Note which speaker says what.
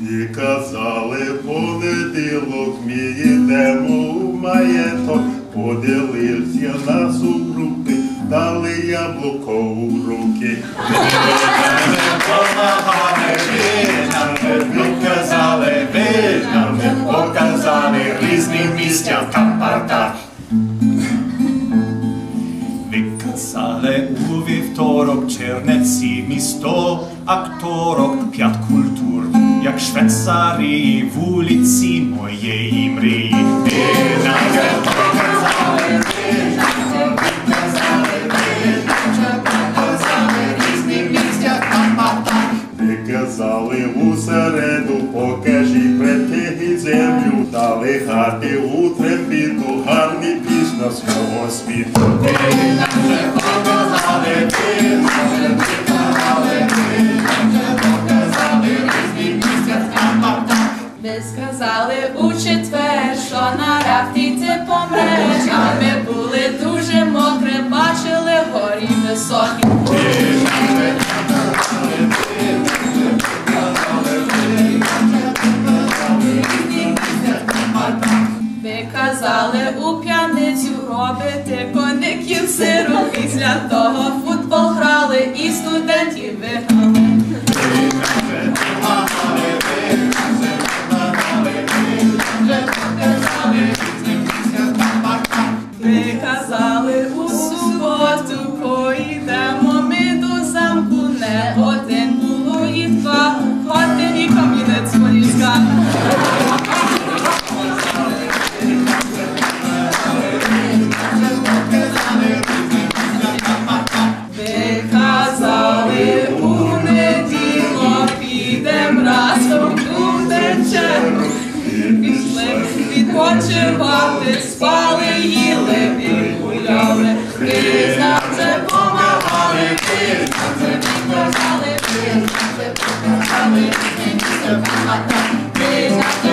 Speaker 1: І казали понеділок, ми йдемо у маєток, поділився нас у групи, дали яблуко у руки. Помагали ви нам, показали різні місця в Карпатах. Казали у вівторок Чернеці місто акторок п'ят культур, як Швейцарії вулиці моєї мрії. Казали у середу, покажіть братиги землю, дали хати у світу. Ви нам показали, ви нам показали, ви нам же показали різні місця Карпатах.
Speaker 2: Ви сказали у четвер, що на рафті ти помреш, а ми були дуже мокрі, бачили горі високі. Ви казали у п'яницю після того футбол грали і студентів вигнали. Ми казали у суботу, поїдемо ми до замку, не відпочивати, спали, їли, гуляли, ти нам це помагали, ти нам це підказали, ти нам це показали, ти нам це помагали, ти нам це